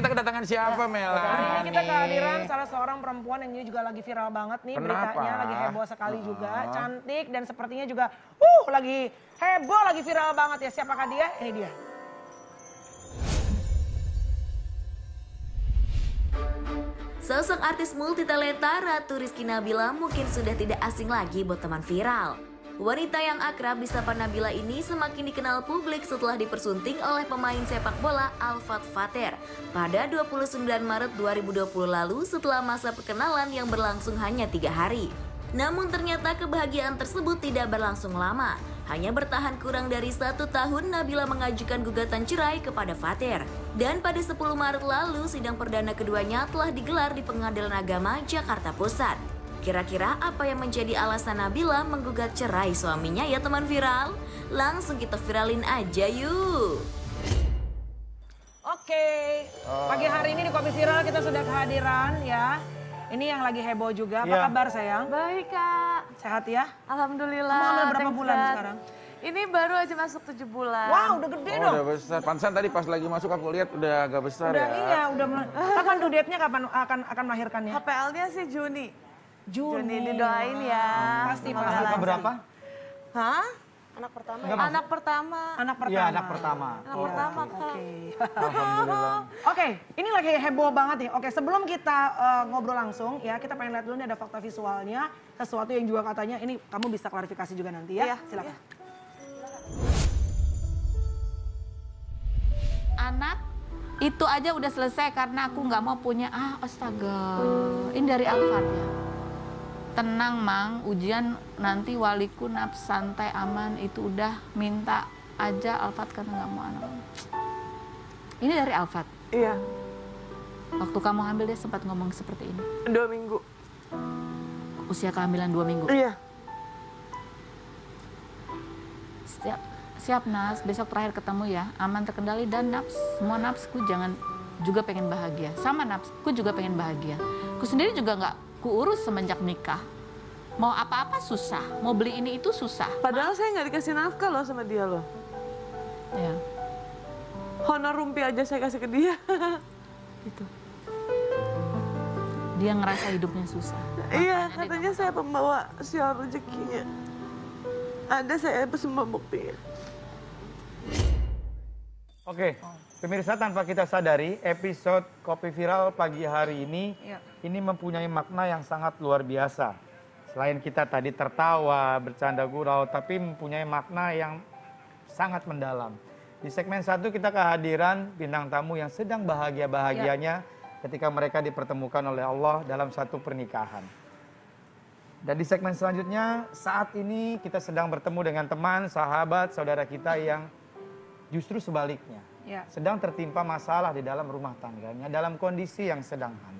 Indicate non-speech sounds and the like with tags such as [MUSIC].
kita kedatangan siapa, Mela? Hari ini kita kehadiran salah seorang perempuan yang ini juga lagi viral banget nih Kenapa? beritanya, lagi heboh sekali juga, cantik dan sepertinya juga uh lagi heboh, lagi viral banget ya. Siapakah dia? Ini dia. Sosok artis multitalenta Ratu Rizky Nabila mungkin sudah tidak asing lagi buat teman viral. Wanita yang akrab disapa Nabila ini semakin dikenal publik setelah dipersunting oleh pemain sepak bola Alfat Fater pada 29 Maret 2020 lalu setelah masa perkenalan yang berlangsung hanya tiga hari. Namun ternyata kebahagiaan tersebut tidak berlangsung lama. Hanya bertahan kurang dari satu tahun Nabila mengajukan gugatan cerai kepada Fatir. Dan pada 10 Maret lalu sidang perdana keduanya telah digelar di Pengadilan Agama Jakarta Pusat. Kira-kira apa yang menjadi alasan Nabila menggugat cerai suaminya ya teman viral? Langsung kita viralin aja yuk. Oke, pagi hari ini di Kopi Viral kita sudah kehadiran ya. Ini yang lagi heboh juga. Apa Iya. kabar sayang? Baik kak, Sehat ya? alhamdulillah. Kamu hamil berapa thanks, bulan God. sekarang? Ini baru aja masuk tujuh bulan. Wow, udah gede Oh, dong. udah besar. Pansan tadi pas lagi masuk aku lihat udah agak besar Udah ya. iya, udah kapan tuh date-nya kapan akan akan melahirkannya? HPL-nya sih Juni. Juni. Juni didoain ya. Pasti, pasti. Lancar. berapa? Hah? Anak pertama. Enggak, Anak pertama. Anak pertama. Iya, anak pertama. Anak pertama kak. Oke. Alhamdulillah. [LAUGHS] Oke, ini lagi heboh banget nih. Oke, sebelum kita eh, ngobrol langsung ya, kita pengen lihat dulu nih ada fakta visualnya. Sesuatu yang juga katanya ini kamu bisa klarifikasi juga nanti ya. Iya, Silakan. anak itu aja udah selesai karena aku nggak mau punya ah astaga ini dari Alfat ya tenang mang ujian nanti waliku nafs santai aman itu udah minta aja Alfat karena nggak mau anak ini dari Alfat Iya, waktu kamu hamil dia sempat ngomong seperti ini dua minggu. usia kehamilan dua minggu Iya. Siap, siap Nas, besok terakhir ketemu ya. Aman terkendali dan nafs. Semua nafsku jangan juga pengen bahagia. Sama nafsku juga pengen bahagia. Ku sendiri juga nggak kuurus semenjak nikah. Mau apa-apa susah, mau beli ini itu susah. Padahal saya nggak dikasih nafkah loh sama dia loh. Ya, Honor rumpi aja saya kasih ke dia. [LAUGHS] gitu. Dia ngerasa hidupnya susah. iya, katanya saya pembawa sial rezekinya. Ada saya semua buktinya. Oke, pemirsa tanpa kita sadari, episode Kopi Viral pagi hari ini Iya. ini mempunyai makna yang sangat luar biasa. Selain kita tadi tertawa, bercanda gurau, tapi mempunyai makna yang sangat mendalam. Di segmen satu kita kehadiran bintang tamu yang sedang bahagia-bahagianya ketika mereka dipertemukan oleh Allah dalam satu pernikahan. Dan di segmen selanjutnya, saat ini kita sedang bertemu dengan teman, sahabat, saudara kita yang justru sebaliknya. Ya. Sedang tertimpa masalah di dalam rumah tangganya, dalam kondisi yang sedang hamil.